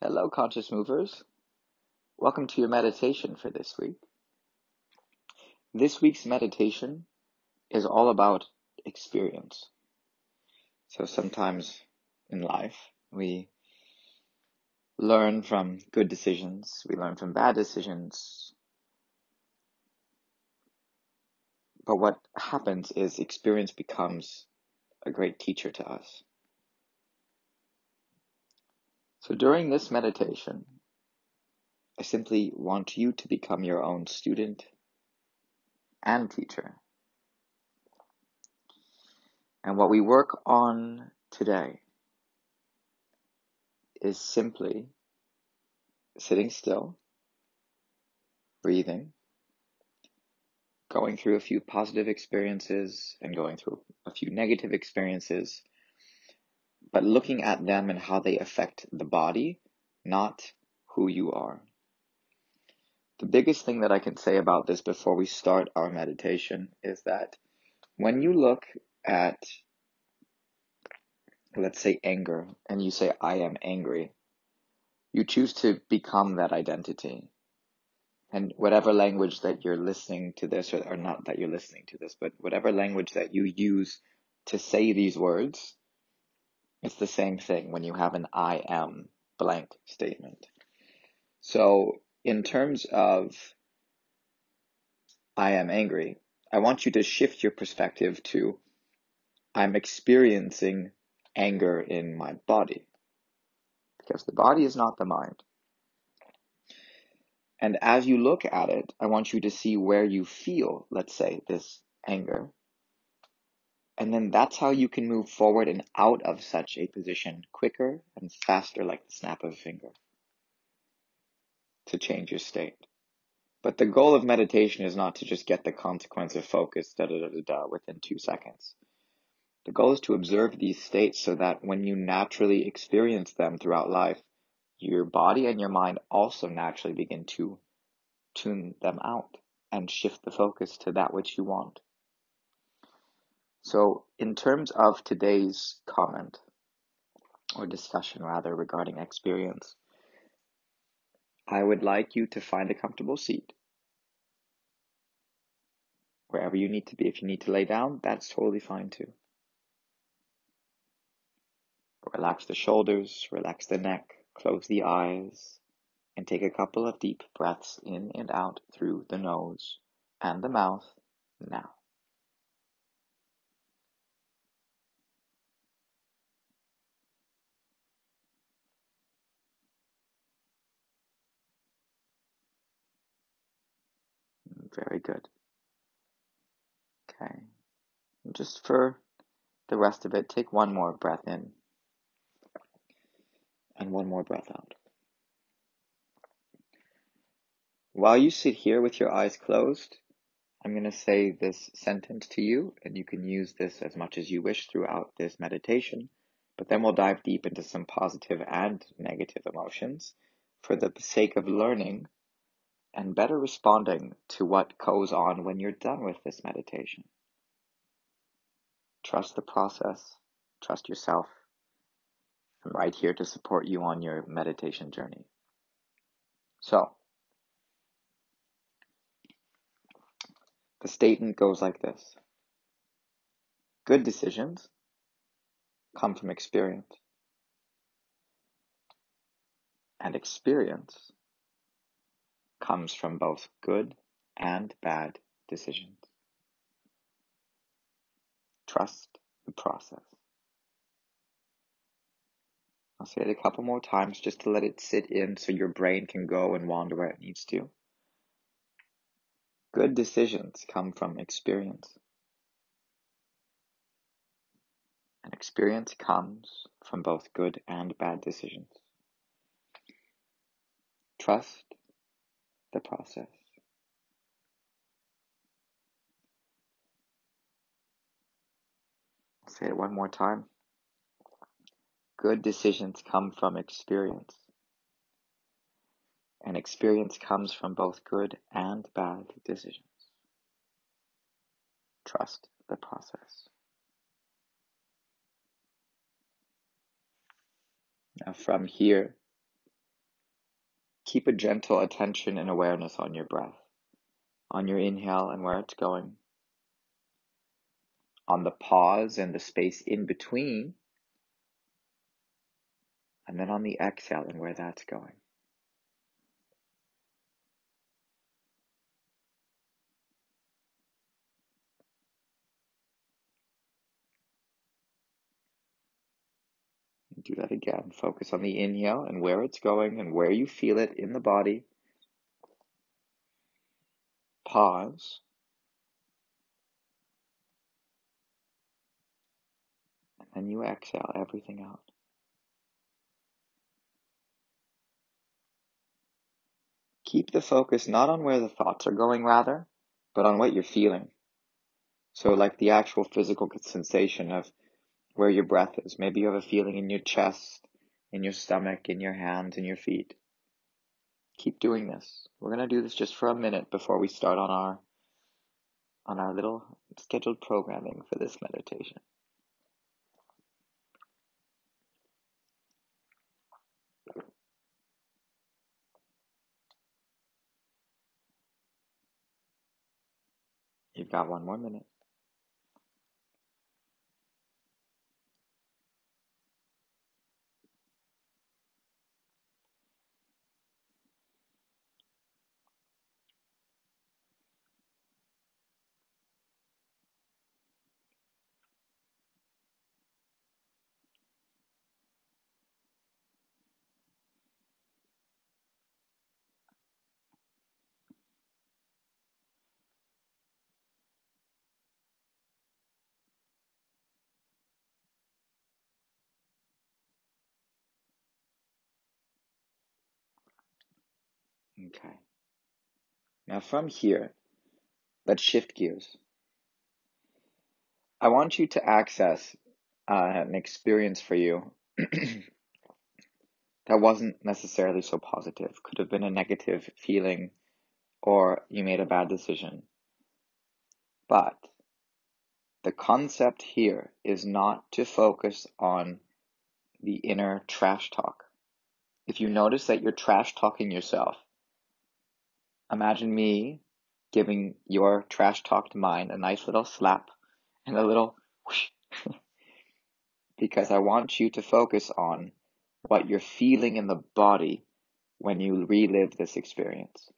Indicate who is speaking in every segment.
Speaker 1: Hello, conscious movers. Welcome to your meditation for this week. This week's meditation is all about experience. So sometimes in life, we learn from good decisions, we learn from bad decisions. But what happens is experience becomes a great teacher to us. So during this meditation, I simply want you to become your own student and teacher. And what we work on today is simply sitting still, breathing, going through a few positive experiences and going through a few negative experiences but looking at them and how they affect the body, not who you are. The biggest thing that I can say about this before we start our meditation is that when you look at, let's say, anger, and you say, I am angry, you choose to become that identity. And whatever language that you're listening to this, or, or not that you're listening to this, but whatever language that you use to say these words, it's the same thing when you have an I am blank statement. So, in terms of I am angry, I want you to shift your perspective to I'm experiencing anger in my body. Because the body is not the mind. And as you look at it, I want you to see where you feel, let's say, this anger. And then that's how you can move forward and out of such a position quicker and faster, like the snap of a finger, to change your state. But the goal of meditation is not to just get the consequence of focus da da da da, da within two seconds. The goal is to observe these states so that when you naturally experience them throughout life, your body and your mind also naturally begin to tune them out and shift the focus to that which you want. So, in terms of today's comment, or discussion rather, regarding experience, I would like you to find a comfortable seat. Wherever you need to be. If you need to lay down, that's totally fine too. Relax the shoulders, relax the neck, close the eyes, and take a couple of deep breaths in and out through the nose and the mouth now. Very good. Okay. Just for the rest of it, take one more breath in and one more breath out. While you sit here with your eyes closed, I'm going to say this sentence to you, and you can use this as much as you wish throughout this meditation. But then we'll dive deep into some positive and negative emotions for the sake of learning and better responding to what goes on when you're done with this meditation. Trust the process, trust yourself. I'm right here to support you on your meditation journey. So, the statement goes like this Good decisions come from experience, and experience comes from both good and bad decisions. Trust the process. I'll say it a couple more times just to let it sit in so your brain can go and wander where it needs to. Good decisions come from experience. And experience comes from both good and bad decisions. Trust the process. Say it one more time. Good decisions come from experience. And experience comes from both good and bad decisions. Trust the process. Now, from here, keep a gentle attention and awareness on your breath, on your inhale and where it's going, on the pause and the space in between, and then on the exhale and where that's going. Do that again. Focus on the inhale and where it's going and where you feel it in the body. Pause. And then you exhale everything out. Keep the focus not on where the thoughts are going, rather, but on what you're feeling. So, like the actual physical sensation of where your breath is. Maybe you have a feeling in your chest, in your stomach, in your hands, in your feet. Keep doing this. We're going to do this just for a minute before we start on our on our little scheduled programming for this meditation. You've got one more minute. Okay. Now from here, let's shift gears. I want you to access uh, an experience for you that wasn't necessarily so positive. Could have been a negative feeling or you made a bad decision. But the concept here is not to focus on the inner trash talk. If you notice that you're trash talking yourself, imagine me giving your trash talked mind a nice little slap and a little whoosh. because I want you to focus on what you're feeling in the body when you relive this experience.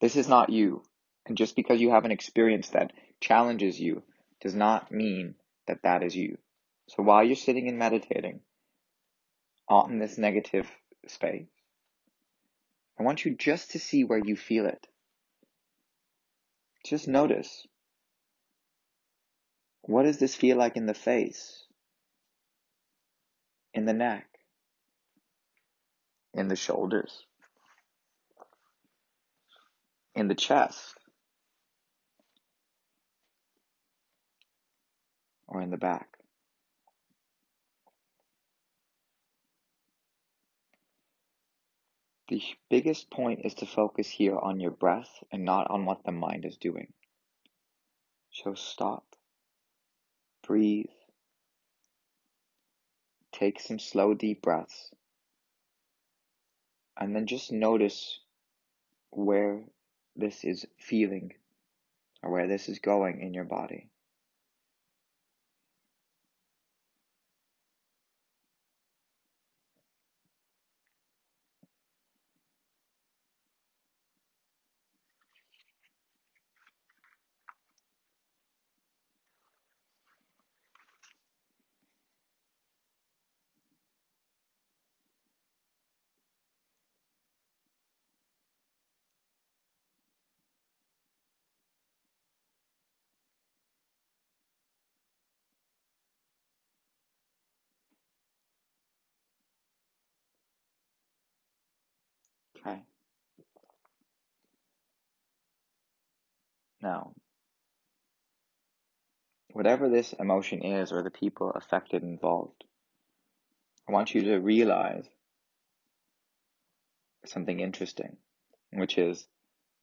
Speaker 1: This is not you. And just because you have an experience that challenges you does not mean that that is you. So while you're sitting and meditating on this negative space, I want you just to see where you feel it. Just notice. What does this feel like in the face? In the neck? In the shoulders? In the chest? Or in the back? The biggest point is to focus here on your breath and not on what the mind is doing. So stop, breathe, take some slow, deep breaths, and then just notice where this is feeling or where this is going in your body. Okay. Now, whatever this emotion is or the people affected involved, I want you to realize something interesting, which is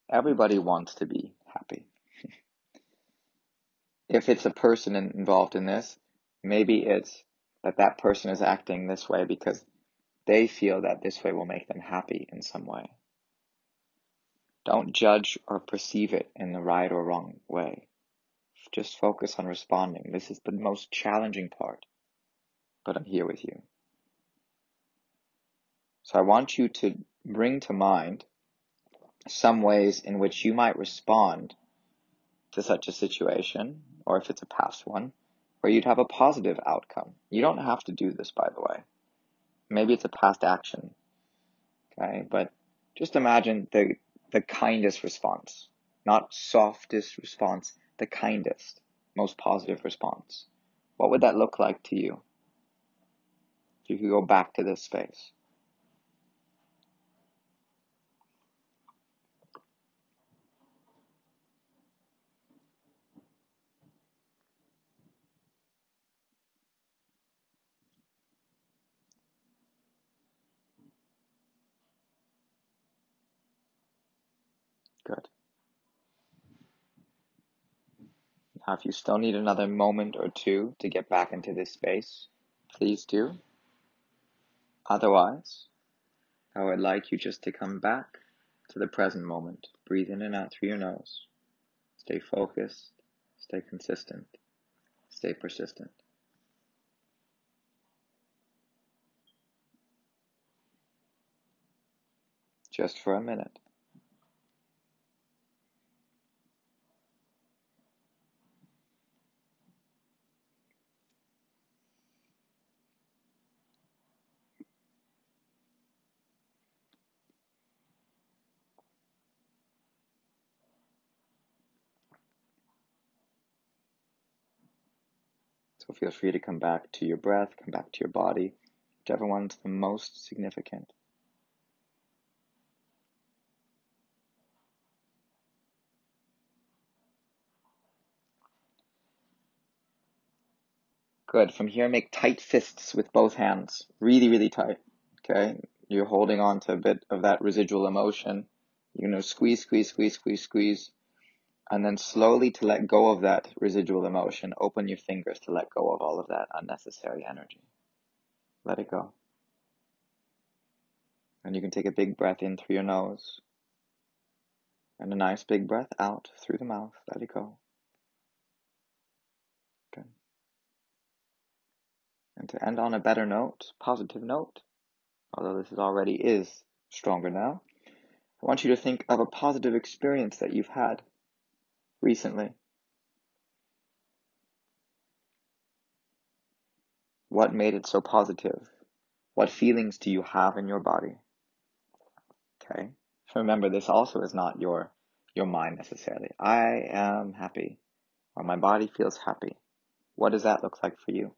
Speaker 1: everybody wants to be happy. if it's a person involved in this, maybe it's that that person is acting this way because they feel that this way will make them happy in some way. Don't judge or perceive it in the right or wrong way. Just focus on responding. This is the most challenging part, but I'm here with you. So I want you to bring to mind some ways in which you might respond to such a situation, or if it's a past one, where you'd have a positive outcome. You don't have to do this, by the way. Maybe it's a past action. Okay, but just imagine the the kindest response, not softest response, the kindest, most positive response. What would that look like to you? If you could go back to this space. Good. Now, if you still need another moment or two to get back into this space, please do. Otherwise, I would like you just to come back to the present moment. Breathe in and out through your nose. Stay focused, stay consistent, stay persistent. Just for a minute. Feel free to come back to your breath, come back to your body, whichever one's the most significant. Good. From here, make tight fists with both hands. Really, really tight. Okay. You're holding on to a bit of that residual emotion. You're going to squeeze, squeeze, squeeze, squeeze, squeeze and then slowly to let go of that residual emotion, open your fingers to let go of all of that unnecessary energy. Let it go. And you can take a big breath in through your nose and a nice big breath out through the mouth. Let it go. And to end on a better note, positive note, although this is already is stronger now, I want you to think of a positive experience that you've had recently? What made it so positive? What feelings do you have in your body? Okay. Remember, this also is not your your mind necessarily. I am happy, or my body feels happy. What does that look like for you?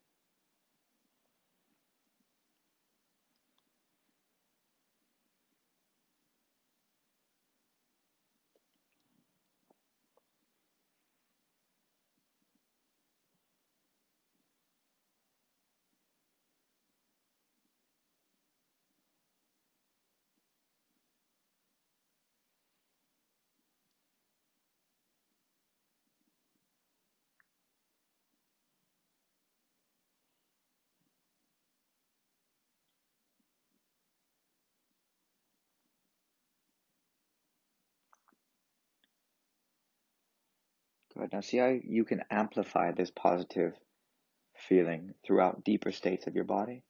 Speaker 1: Good. Now see how you can amplify this positive feeling throughout deeper states of your body?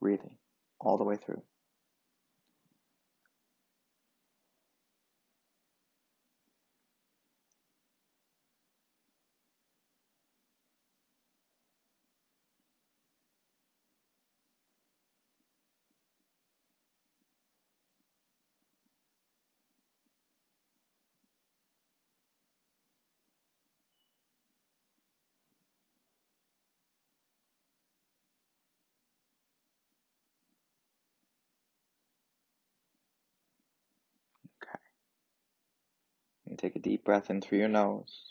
Speaker 1: Breathing all the way through. Take a deep breath in through your nose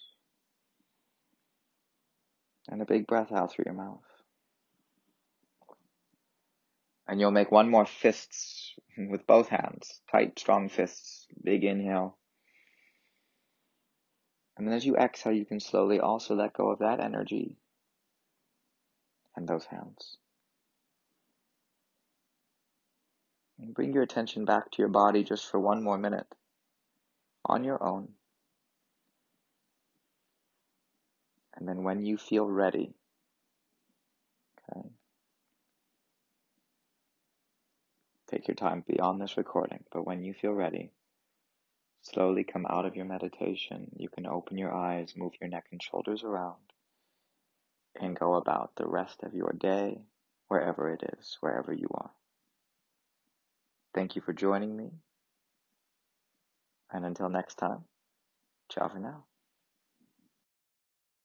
Speaker 1: and a big breath out through your mouth. And you'll make one more fists with both hands, tight, strong fists, big inhale. And then as you exhale, you can slowly also let go of that energy and those hands. And bring your attention back to your body just for one more minute on your own. And then when you feel ready, okay, take your time beyond this recording, but when you feel ready, slowly come out of your meditation. You can open your eyes, move your neck and shoulders around, and go about the rest of your day, wherever it is, wherever you are. Thank you for joining me. And until next time, ciao for now.